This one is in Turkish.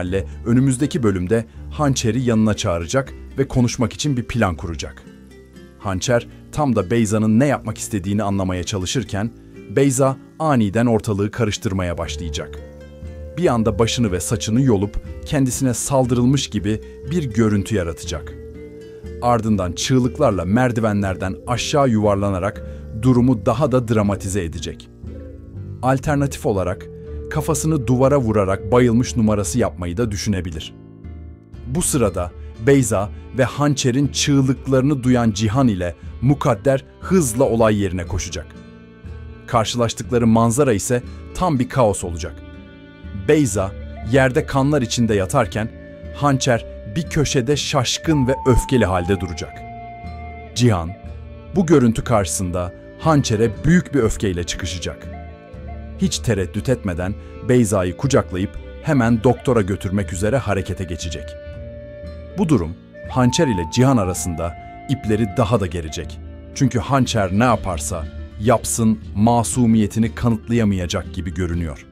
ihtimalle önümüzdeki bölümde Hançer'i yanına çağıracak ve konuşmak için bir plan kuracak. Hançer tam da Beyza'nın ne yapmak istediğini anlamaya çalışırken Beyza aniden ortalığı karıştırmaya başlayacak. Bir anda başını ve saçını yolup kendisine saldırılmış gibi bir görüntü yaratacak. Ardından çığlıklarla merdivenlerden aşağı yuvarlanarak durumu daha da dramatize edecek. Alternatif olarak kafasını duvara vurarak bayılmış numarası yapmayı da düşünebilir. Bu sırada Beyza ve Hançer'in çığlıklarını duyan Cihan ile Mukadder hızla olay yerine koşacak. Karşılaştıkları manzara ise tam bir kaos olacak. Beyza yerde kanlar içinde yatarken Hançer bir köşede şaşkın ve öfkeli halde duracak. Cihan bu görüntü karşısında Hançer'e büyük bir öfkeyle çıkışacak. Hiç tereddüt etmeden Beyza'yı kucaklayıp hemen doktora götürmek üzere harekete geçecek. Bu durum Hançer ile Cihan arasında ipleri daha da gerecek. Çünkü Hançer ne yaparsa yapsın masumiyetini kanıtlayamayacak gibi görünüyor.